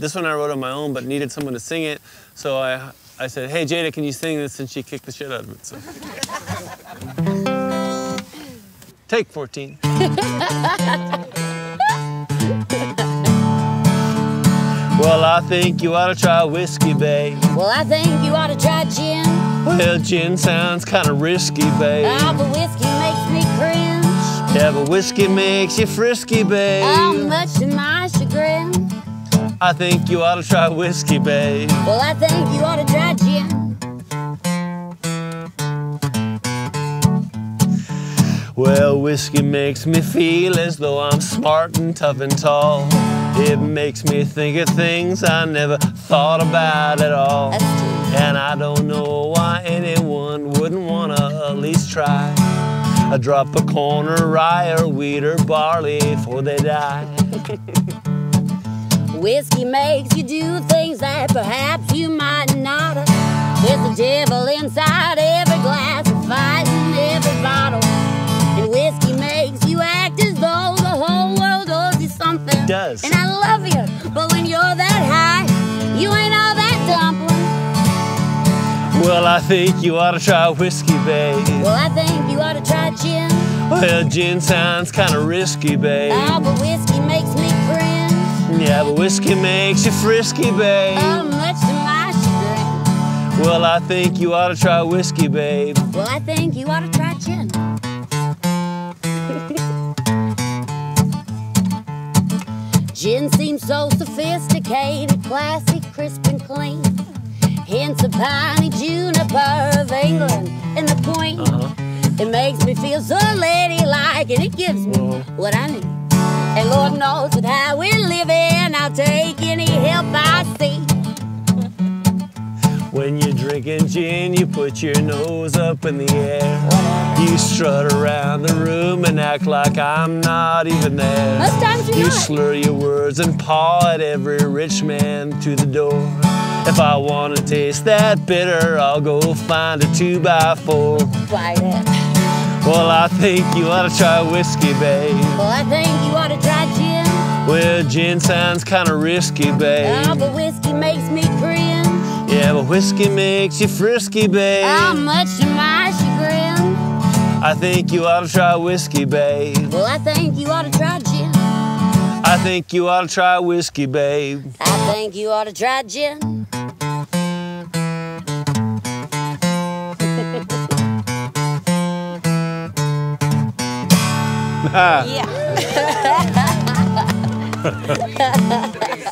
This one I wrote on my own, but needed someone to sing it. So I, I said, hey, Jaida, can you sing this? And she kicked the shit out of it. So. Take 14. well, I think you ought to try whiskey, babe. Well, I think you ought to try gin. Well, gin sounds kind of risky, babe. Oh, but whiskey makes me cringe. Yeah, but whiskey makes you frisky, babe. How much to my? I think you ought to try whiskey, babe. Well, I think you ought to try gin. Well, whiskey makes me feel as though I'm smart and tough and tall. It makes me think of things I never thought about at all. And I don't know why anyone wouldn't wanna at least try a drop of corn or rye or wheat or barley before they die. Whiskey makes you do things that perhaps you might not. There's a devil inside every glass, a fight in every bottle. And whiskey makes you act as though the whole world owes you something. It does. And I love you, but when you're that high, you ain't all that dumpling. Well, I think you ought to try whiskey, babe. Well, I think you ought to try gin. Well, gin sounds kind of risky, babe. Oh, but whiskey makes me cringe. Yeah, but whiskey makes you frisky, babe. Oh, much to my chagrin. Well, I think you ought to try whiskey, babe. Well, I think you ought to try gin. Gin seems so sophisticated, classy, crisp and clean. Hints of piney juniper of England and the Queen. Uh-huh. It makes me feel so ladylike and it gives me what I need. And Lord knows with how we're living, When you're drinking gin, you put your nose up in the air. You strut around the room and act like I'm not even there. Most times you're You not. slur your words and paw at every rich man to the door. If I want to taste that bitter, I'll go find a two by four. Bite it. Well, I think you ought to try whiskey, babe. Well, I think you ought to try gin. Well, gin sounds kind of risky, Oh, babe. but whiskey makes me cringe. Whiskey makes you frisky, babe. How much to my chagrin? I think you ought to try whiskey, babe. Well, I think you ought to try gin. I think you ought to try whiskey, babe. I think you ought to try gin. Yeah.